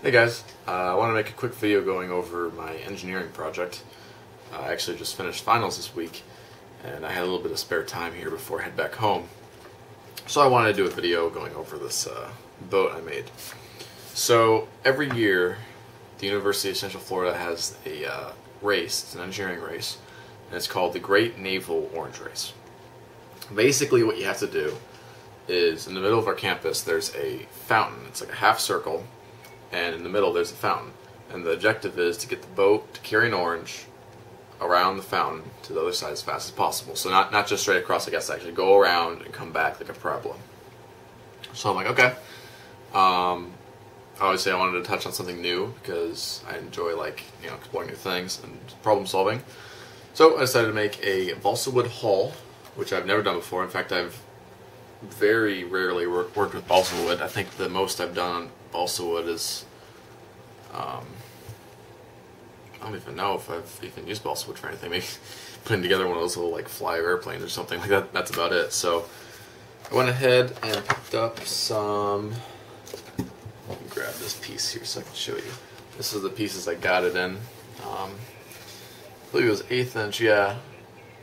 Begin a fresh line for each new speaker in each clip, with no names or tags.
Hey guys, uh, I want to make a quick video going over my engineering project. Uh, I actually just finished finals this week and I had a little bit of spare time here before I head back home. So I wanted to do a video going over this uh, boat I made. So every year the University of Central Florida has a uh, race, it's an engineering race, and it's called the Great Navel Orange Race. Basically what you have to do is in the middle of our campus there's a fountain, it's like a half circle, and in the middle there's a fountain. And the objective is to get the boat to carry an orange around the fountain to the other side as fast as possible. So not, not just straight across, I guess, actually go around and come back like a parabola. So I'm like, okay. Um, obviously I wanted to touch on something new because I enjoy like, you know, exploring new things and problem solving. So I decided to make a balsa wood hull, which I've never done before. In fact, I've very rarely work, worked with balsa wood. I think the most I've done on balsa wood is, um, I don't even know if I've even used balsa wood for anything. Maybe putting together one of those little like fly airplanes or something like that. That's about it. So I went ahead and picked up some. Grab this piece here so I can show you. This is the pieces I got it in. Um, I believe it was eighth inch. Yeah,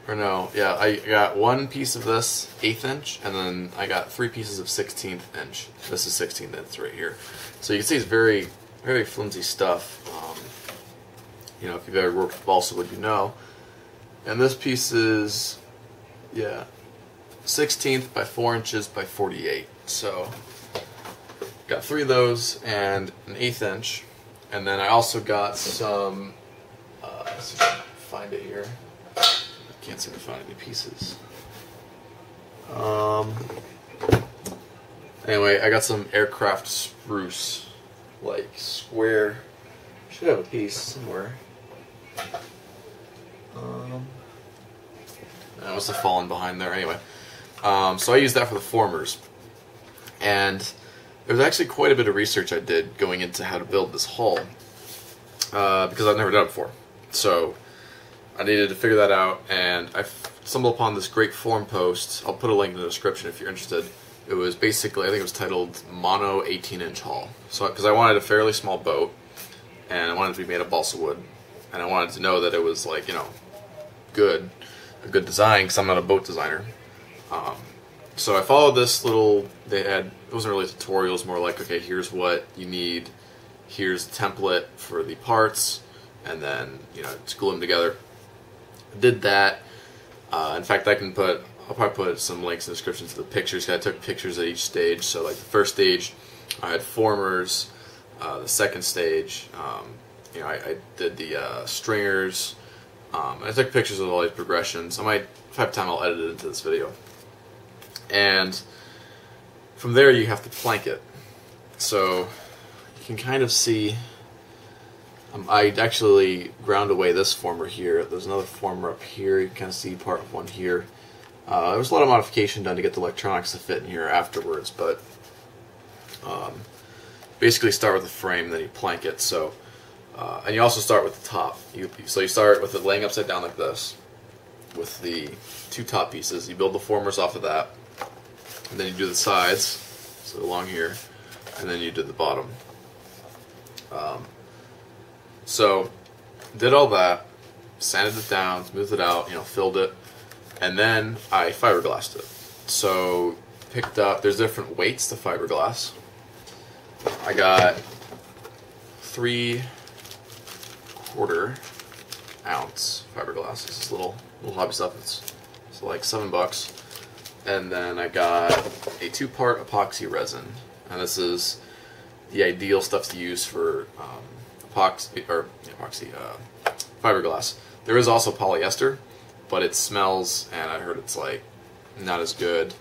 or no, yeah, I got one piece of this eighth inch, and then I got three pieces of 16th inch. This is 16th inch right here. So you can see it's very, very flimsy stuff. Um, you know, if you've ever worked with balsa wood, you know. And this piece is, yeah, 16th by 4 inches by 48. So, got three of those and an eighth inch. And then I also got some, uh, let's find it here. Can't seem to find any pieces. Um. Anyway, I got some aircraft spruce, like square. Should have a piece somewhere. Um. I must have fallen behind there. Anyway, um, so I used that for the formers, and there was actually quite a bit of research I did going into how to build this hull uh, because I've never done it before. So I needed to figure that out, and I stumbled upon this great forum post. I'll put a link in the description if you're interested. It was basically, I think it was titled Mono 18 inch hull. So, because I wanted a fairly small boat, and I wanted it to be made of balsa wood, and I wanted to know that it was like, you know, good, a good design, because I'm not a boat designer. Um, so I followed this little, they had, it wasn't really tutorials, more like, okay, here's what you need, here's the template for the parts, and then, you know, to glue them together did that. Uh, in fact, I can put I'll probably put some links in the description to the pictures. I took pictures at each stage. So like the first stage, I had formers. Uh, the second stage, um, you know, I, I did the uh, stringers. Um, I took pictures of all these progressions. I might, if I have time, I'll edit it into this video. And from there, you have to plank it. So you can kind of see um, I actually ground away this former here. There's another former up here. You can kind of see part of one here. Uh, there was a lot of modification done to get the electronics to fit in here afterwards, but um, basically start with the frame, then you plank it. So, uh, and you also start with the top. You, so you start with it laying upside down like this, with the two top pieces. You build the formers off of that, and then you do the sides, so along here, and then you do the bottom. Um, so, did all that, sanded it down, smoothed it out, you know, filled it, and then I fiberglassed it. So, picked up, there's different weights to fiberglass. I got three quarter ounce fiberglass. This is little little hobby stuff. It's, it's like seven bucks. And then I got a two part epoxy resin. And this is the ideal stuff to use for um, epoxy or epoxy uh, fiberglass. There is also polyester, but it smells, and I heard it's like not as good.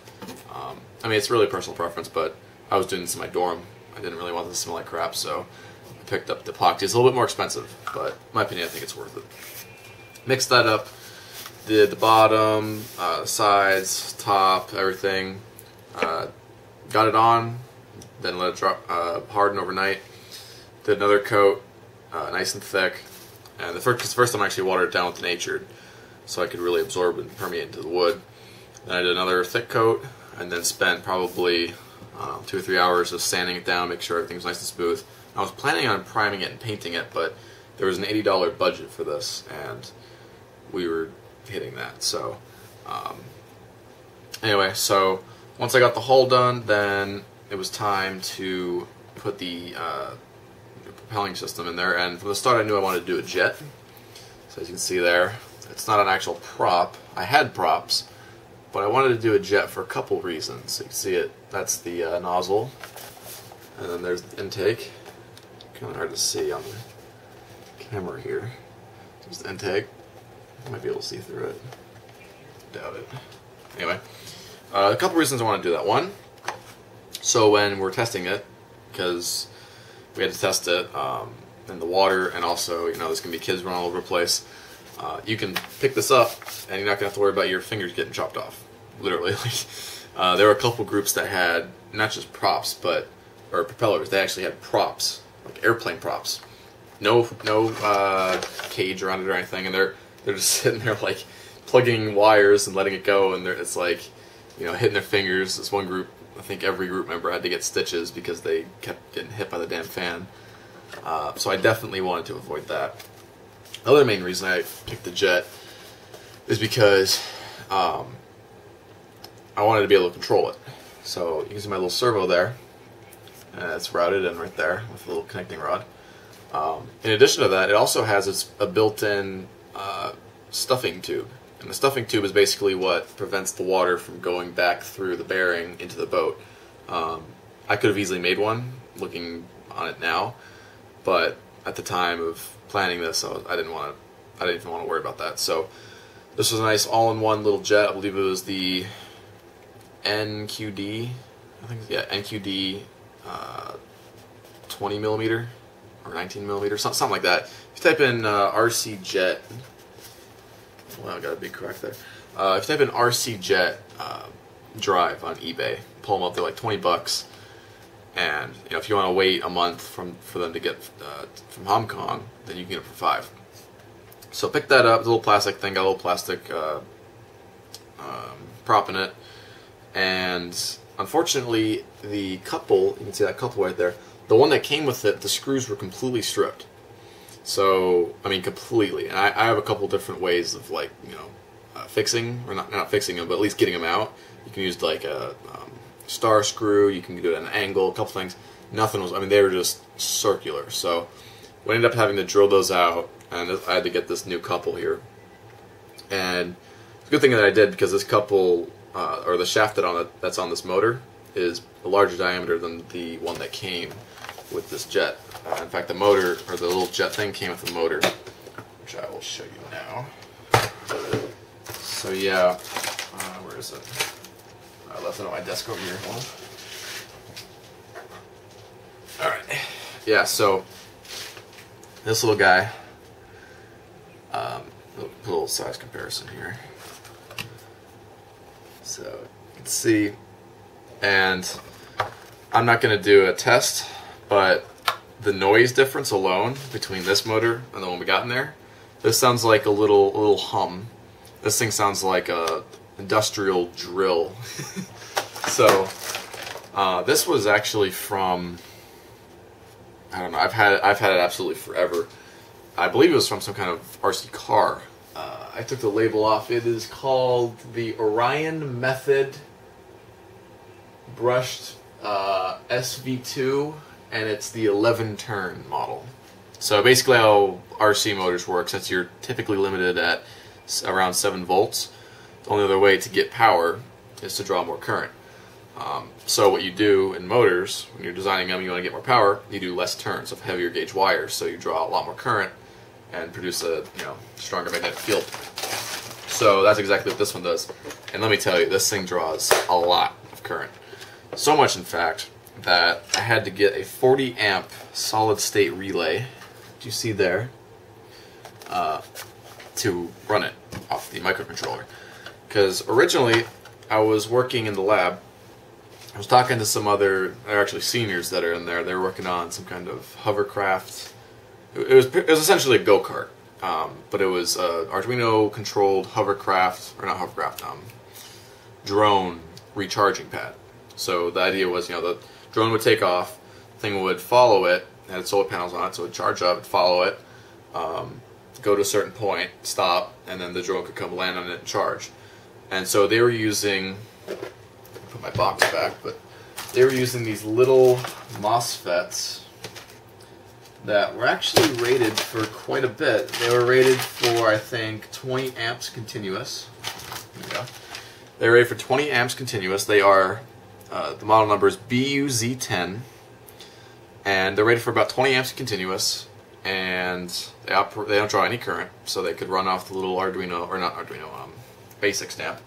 Um, I mean, it's really personal preference, but I was doing this in my dorm. I didn't really want this to smell like crap, so I picked up the epoxy. It's a little bit more expensive, but my opinion, I think it's worth it. Mixed that up, did the bottom, uh, sides, top, everything. Uh, got it on, then let it drop, uh, harden overnight. Did another coat, uh, nice and thick. And the first, first time I actually watered it down with denatured, so I could really absorb and permeate into the wood. Then I did another thick coat, and then spent probably uh, two or three hours of sanding it down, make sure everything's nice and smooth. I was planning on priming it and painting it, but there was an eighty dollar budget for this, and we were hitting that. So um, anyway, so once I got the hull done, then it was time to put the uh, propelling system in there. And from the start, I knew I wanted to do a jet. So as you can see there, it's not an actual prop. I had props, but I wanted to do a jet for a couple reasons. So you can see it. That's the uh, nozzle, and then there's the intake. Kind of hard to see on the camera here. There's the intake. Might be able to see through it. Doubt it. Anyway, uh, a couple reasons I want to do that. One, so when we're testing it, because we had to test it um, in the water, and also, you know, there's going to be kids running all over the place. Uh, you can pick this up, and you're not going to have to worry about your fingers getting chopped off. Literally. uh, there were a couple groups that had not just props, but or propellers. They actually had props, like airplane props. No, no uh, cage around it or anything, and they're they're just sitting there like plugging wires and letting it go, and it's like, you know, hitting their fingers. This one group, I think every group member had to get stitches because they kept getting hit by the damn fan. Uh, so I definitely wanted to avoid that. The other main reason I picked the jet is because um, I wanted to be able to control it. So you can see my little servo there. And it's routed in right there with a little connecting rod. Um, in addition to that, it also has a built-in uh, stuffing tube. And the stuffing tube is basically what prevents the water from going back through the bearing into the boat. Um, I could have easily made one, looking on it now, but at the time of planning this, I, was, I didn't want to. I didn't even want to worry about that. So this was a nice all-in-one little jet. I believe it was the NQD. I think yeah, NQD uh, 20 millimeter or 19 millimeter, something like that. If you type in uh, RC jet Wow, got a big crack there. Uh, if you type an RC Jet uh, Drive on eBay, pull them up. They're like 20 bucks. And you know, if you want to wait a month from for them to get uh, from Hong Kong, then you can get it for five. So pick that up. It's a little plastic thing. Got a little plastic uh, um, prop in it. And unfortunately, the couple, you can see that couple right there, the one that came with it, the screws were completely stripped. So, I mean, completely. And I, I have a couple different ways of, like, you know, uh, fixing, or not, not fixing them, but at least getting them out. You can use, like, a um, star screw, you can do it at an angle, a couple things. Nothing was, I mean, they were just circular. So, we ended up having to drill those out, and I had to get this new couple here. And it's a good thing that I did because this couple, uh, or the shaft that on it, that's on this motor, is a larger diameter than the one that came with this jet. Uh, in fact, the motor, or the little jet thing came with the motor, which I will show you now. So yeah, uh, where is it? I left it on my desk over here. Alright. Yeah, so this little guy, um, little size comparison here. So you can see, and I'm not going to do a test, but the noise difference alone between this motor and the one we got in there, this sounds like a little a little hum. This thing sounds like a industrial drill. so uh, this was actually from I don't know. I've had I've had it absolutely forever. I believe it was from some kind of RC car. Uh, I took the label off. It is called the Orion Method Brushed uh, SV2 and it's the 11 turn model. So basically how RC motors work, since you're typically limited at around 7 volts, the only other way to get power is to draw more current. Um, so what you do in motors, when you're designing them, you want to get more power, you do less turns of heavier gauge wires, so you draw a lot more current and produce a you know stronger magnetic field. So that's exactly what this one does. And let me tell you, this thing draws a lot of current. So much, in fact, that I had to get a 40 amp solid state relay, you see there, uh, to run it off the microcontroller. Because originally I was working in the lab, I was talking to some other, they're actually seniors that are in there, they were working on some kind of hovercraft. It was, it was essentially a go-kart, um, but it was a Arduino controlled hovercraft, or not hovercraft, um, drone recharging pad. So the idea was, you know, the drone would take off, thing would follow it, it had solar panels on it, so it would charge up, follow it, um, go to a certain point, stop, and then the drone could come land on it and charge. And so they were using, put my box back, but they were using these little MOSFETs that were actually rated for quite a bit. They were rated for, I think, 20 amps continuous. There we go. They're rated for 20 amps continuous. They are, uh, the model number is BUZ10, and they're rated for about 20 amps continuous, and they, they don't draw any current, so they could run off the little Arduino, or not Arduino, um, basic stamp.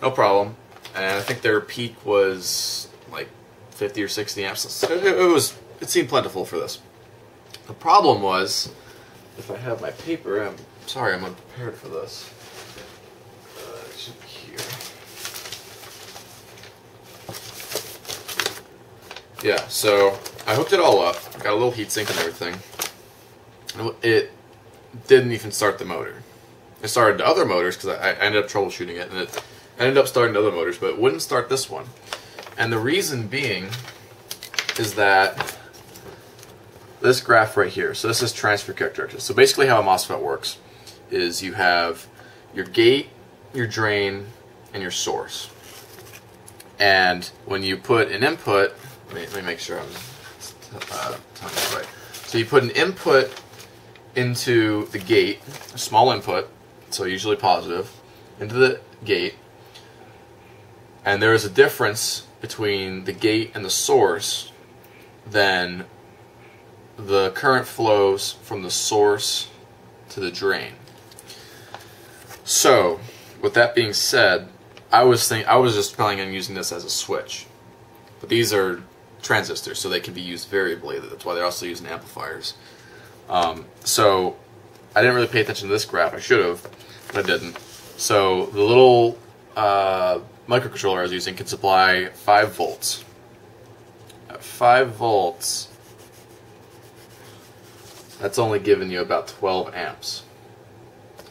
No problem. And I think their peak was like 50 or 60 amps. It, it was, it seemed plentiful for this. The problem was, if I have my paper, I'm sorry, I'm unprepared for this. Uh, here. Yeah, so I hooked it all up, got a little heatsink and everything. It didn't even start the motor. It started the other motors because I, I ended up troubleshooting it, and it ended up starting other motors, but it wouldn't start this one. And the reason being is that this graph right here, so this is transfer characteristics. So basically how a MOSFET works is you have your gate, your drain, and your source. And when you put an input, let me, let me make sure I'm uh, right. So you put an input into the gate, a small input, so usually positive, into the gate, and there is a difference between the gate and the source, then the current flows from the source to the drain. So, with that being said, I was think I was just planning on using this as a switch, but these are transistors, so they can be used variably. That's why they're also using amplifiers. Um, so, I didn't really pay attention to this graph. I should have, but I didn't. So the little uh, microcontroller I was using can supply five volts. At five volts, that's only giving you about 12 amps.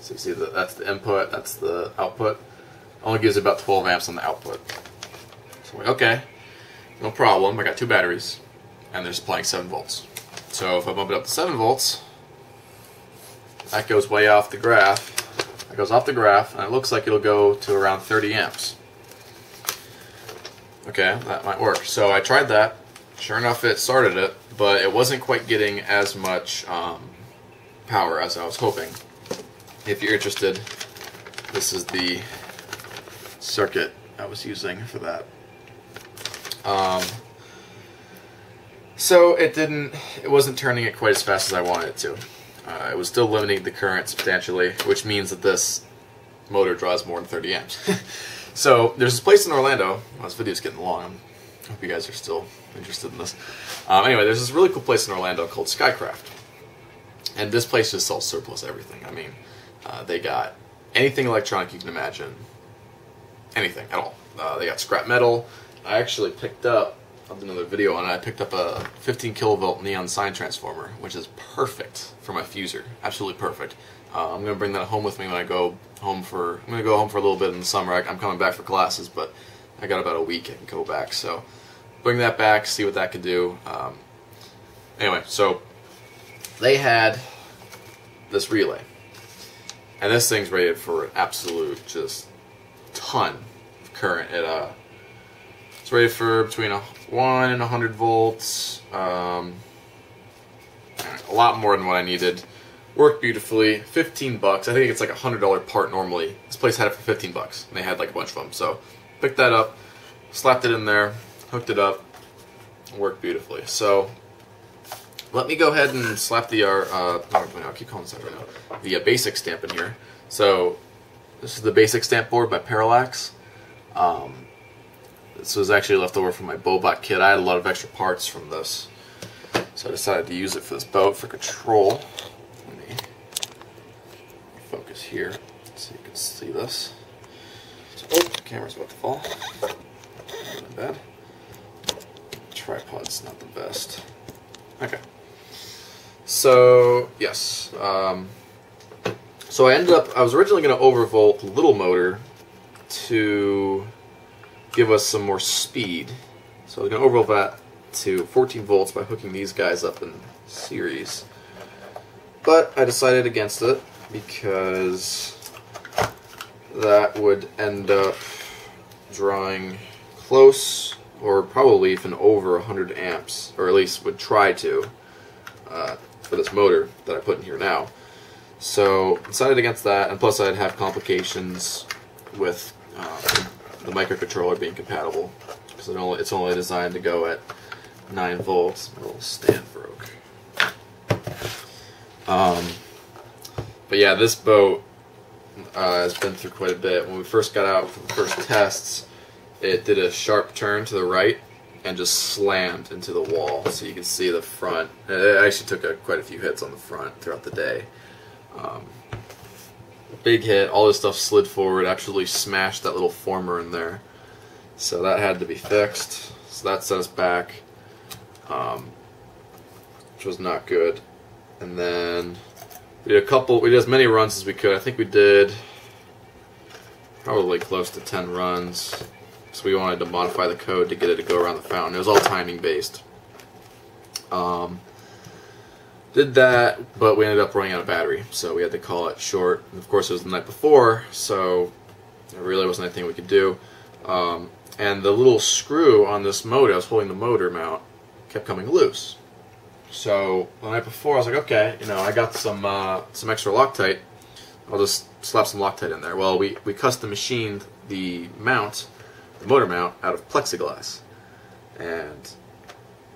So you see that that's the input, that's the output. Only gives about 12 amps on the output. So like, okay, no problem. I got two batteries, and they're supplying 7 volts. So if I bump it up to 7 volts, that goes way off the graph. That goes off the graph, and it looks like it'll go to around 30 amps. Okay, that might work. So I tried that. Sure enough, it started it, but it wasn't quite getting as much um, power as I was hoping. If you're interested, this is the circuit I was using for that. Um, so it didn't, it wasn't turning it quite as fast as I wanted it to. Uh, it was still limiting the current substantially, which means that this motor draws more than 30 amps. so there's this place in Orlando. Well, this video's getting long. I hope you guys are still interested in this. Um, anyway, there's this really cool place in Orlando called Skycraft. And this place just sells surplus everything. I mean, uh, they got anything electronic you can imagine. Anything at all. Uh, they got scrap metal. I actually picked up, I'll do another video on it, I picked up a 15 kilovolt neon sign transformer, which is perfect for my fusor. Absolutely perfect. Uh, I'm going to bring that home with me when I go home for, I'm going to go home for a little bit in the summer. I, I'm coming back for classes, but I got about a week I can go back. So bring that back, see what that could do. Um, anyway, so they had this relay. And this thing's rated for an absolute just ton of current. at uh, it's rated for between a one and a hundred volts. Um, a lot more than what I needed. Worked beautifully. Fifteen bucks. I think it's like a hundred dollar part normally. This place had it for fifteen bucks, and they had like a bunch of them. So picked that up, slapped it in there, hooked it up, worked beautifully. So let me go ahead and slap the uh, uh no, I keep calling this right now, the uh, basic stamp in here. So this is the basic stamp board by Parallax. Um, this was actually left over from my Boe-Bot kit. I had a lot of extra parts from this, so I decided to use it for this boat for control. Let me focus here so you can see this. So, oh, the camera's about to fall. Not bad. Tripod's not the best. Okay. So, yes. Um, so I ended up, I was originally going to overvolt the little motor to give us some more speed. So we're going to overvolt that to 14 volts by hooking these guys up in series. But I decided against it because that would end up drawing close or probably even over 100 amps, or at least would try to, uh, for this motor that I put in here now. So decided against that, and plus I'd have complications with uh, the microcontroller being compatible because it only, it's only designed to go at 9 volts. My little stand broke. Um, but yeah, this boat uh, has been through quite a bit. When we first got out for the first tests, it did a sharp turn to the right and just slammed into the wall. So you can see the front. It actually took a, quite a few hits on the front throughout the day. Um, big hit. All this stuff slid forward. Absolutely smashed that little former in there. So that had to be fixed. So that set us back, um, which was not good. And then we did a couple. We did as many runs as we could. I think we did probably close to ten runs. So we wanted to modify the code to get it to go around the fountain. It was all timing based. Um, did that, but we ended up running out of battery, so we had to call it short. And of course, it was the night before, so there really wasn't anything we could do. Um, and the little screw on this motor, I was holding the motor mount, kept coming loose. So the night before, I was like, okay, you know, I got some uh, some extra Loctite. I'll just slap some Loctite in there. Well, we, we custom machined the mount the motor mount out of plexiglass. And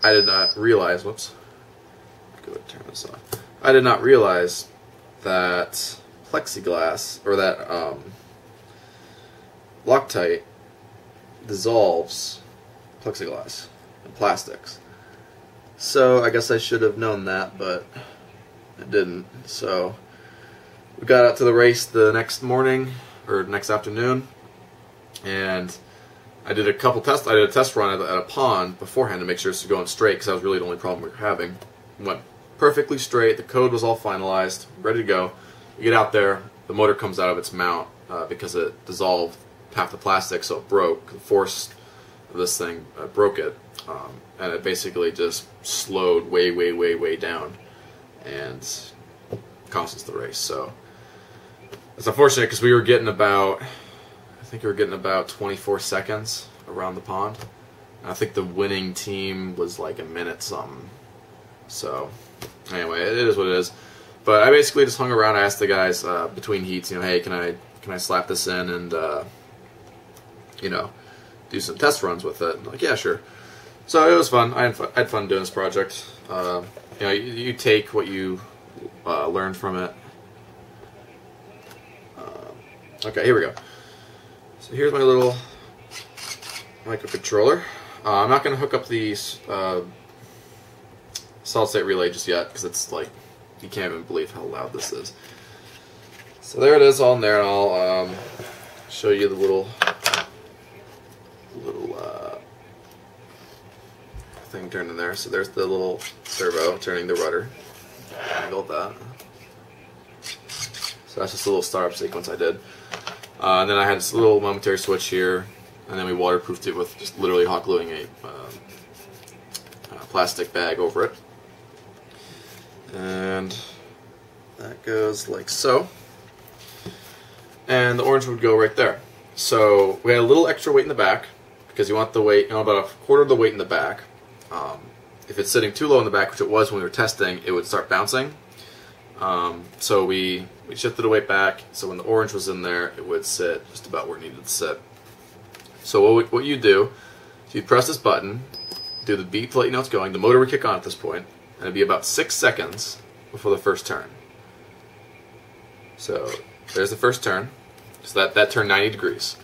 I did not realize, whoops, go ahead turn this off. I did not realize that plexiglass, or that um, Loctite dissolves plexiglass and plastics. So I guess I should have known that, but I didn't. So we got out to the race the next morning, or next afternoon, and I did a couple tests. I did a test run at, a pond beforehand to make sure was going straight because that was really the only problem we were having. Went perfectly straight. The code was all finalized, ready to go. We get out there. The motor comes out of its mount uh, because it dissolved half the plastic, so it broke. The force of this thing uh, broke it, um, and it basically just slowed way, way, way, way down, and cost us the race. So it's unfortunate because we were getting about I think we were getting about 24 seconds around the pond. I think the winning team was like a minute something. So, anyway, it is what it is. But I basically just hung around. I asked the guys uh, between heats, you know, hey, can I can I slap this in and uh, you know do some test runs with it? like, yeah, sure. So it was fun. I had fun, I had fun doing this project. Uh, you know, you, you, take what you uh, learn from it. Uh, okay, here we go. So here's my little microcontroller. Uh, I'm not going to hook up the uh, solid state relay just yet because it's like you can't even believe how loud this is. So there it is all in there, and I'll um, show you the little little uh, thing turned in there. So there's the little servo turning the rudder. Built that. So that's just a little startup sequence I did. Uh, and then I had this little momentary switch here, and then we waterproofed it with just literally hot gluing a, uh, a plastic bag over it. And that goes like so. And the orange would go right there. So we had a little extra weight in the back because you want the weight, you know, about a quarter of the weight in the back. Um, if it's sitting too low in the back, which it was when we were testing, it would start bouncing. Um, so we, we shifted the weight back, so when the orange was in there, it would sit just about where it needed to sit. So what, what you do, is you press this button, do the beep to let you know it's going, the motor would kick on at this point, and it'd be about six seconds before the first turn. So there's the first turn, so that, that turned 90 degrees.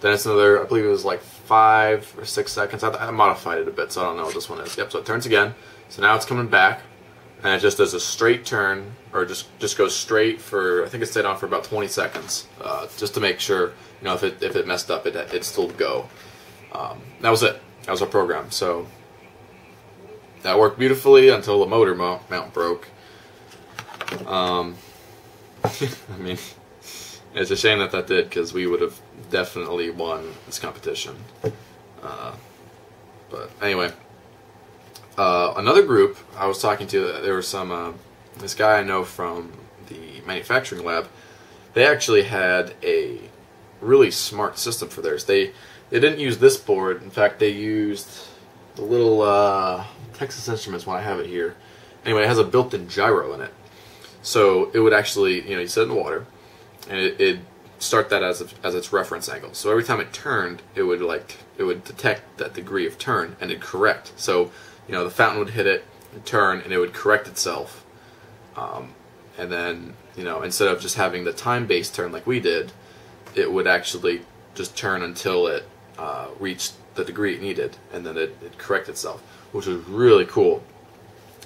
Then it's another, I believe it was like five or six seconds. I, I modified it a bit, so I don't know what this one is. Yep, so it turns again. So now it's coming back, and it just does a straight turn or just just goes straight for I think it stayed on for about 20 seconds uh, just to make sure you know if it if it messed up it it still go. Um, that was it. That was our program. So that worked beautifully until the motor mount, broke. Um, I mean, It's a shame that that did because we would have definitely won this competition. Uh, but anyway, uh, another group I was talking to, there was some uh, this guy I know from the manufacturing lab. They actually had a really smart system for theirs. They they didn't use this board. In fact, they used the little uh, Texas Instruments when I have it here. Anyway, it has a built-in gyro in it, so it would actually you know you set it in the water, and it it start that as a, as its reference angle. So every time it turned, it would like it would detect that degree of turn and it'd correct. So you know the fountain would hit it, turn, and it would correct itself. Um, and then you know instead of just having the time-based turn like we did, it would actually just turn until it uh, reached the degree it needed, and then it it correct itself, which was really cool.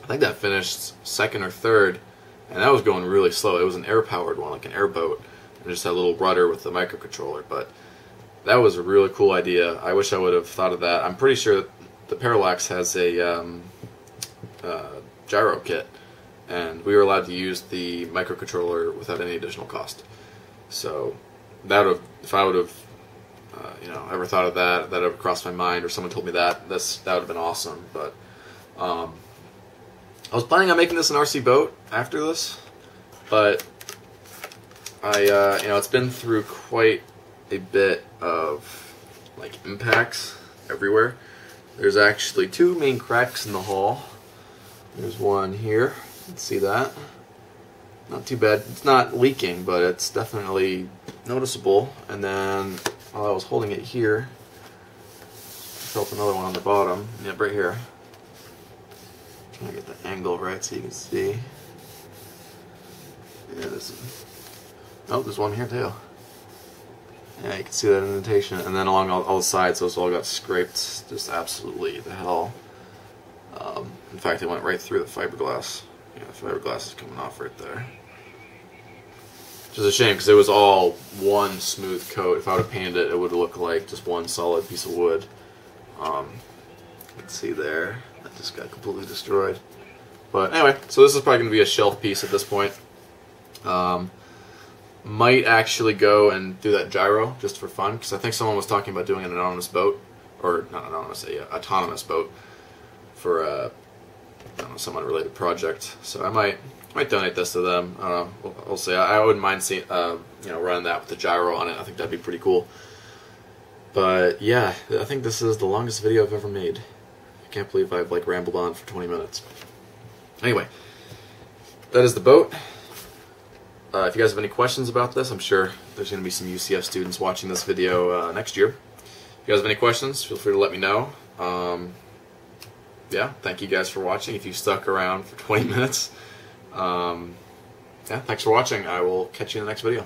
I think that finished second or third, and that was going really slow. It was an air-powered one, like an airboat and just had a little rudder with the microcontroller. But that was a really cool idea. I wish I would have thought of that. I'm pretty sure the Parallax has a um, uh, gyro kit, and we were allowed to use the microcontroller without any additional cost. So that would have, if I would have, uh, you know, ever thought of that, that ever crossed my mind, or someone told me that, this that would have been awesome. But um, I was planning on making this an RC boat after this, but I, uh, you know, it's been through quite a bit of like impacts everywhere. There's actually two main cracks in the hull. There's one here. See that. Not too bad. It's not leaking, but it's definitely noticeable. And then while I was holding it here, I felt another one on the bottom. Yep, right here. To get the angle right so you can see. Yeah, this is Oh, there's one here too. Yeah, you can see that indentation, and then along all, all the sides, those all got scraped just absolutely the hell. Um, in fact, it went right through the fiberglass. Yeah, the fiberglass is coming off right there. Which is a shame because it was all one smooth coat. If I would have painted it, it would look like just one solid piece of wood. Um, can see there, that just got completely destroyed. But anyway, so this is probably going to be a shelf piece at this point. Um, might actually go and do that gyro just for fun because I think someone was talking about doing an anonymous boat or not anonymous, a autonomous boat for a uh, know some unrelated project. So I might might donate this to them. I don't know. We'll, we'll see. I, I, wouldn't mind seeing uh, you know running that with the gyro on it. I think that'd be pretty cool. But yeah, I think this is the longest video I've ever made. I can't believe I've like rambled on for 20 minutes. Anyway, that is the boat. Uh, if you guys have any questions about this, I'm sure there's going to be some UCF students watching this video uh, next year. If you guys have any questions, feel free to let me know. Um, yeah, thank you guys for watching. If you stuck around for 20 minutes, um, yeah, thanks for watching. I will catch you in the next video.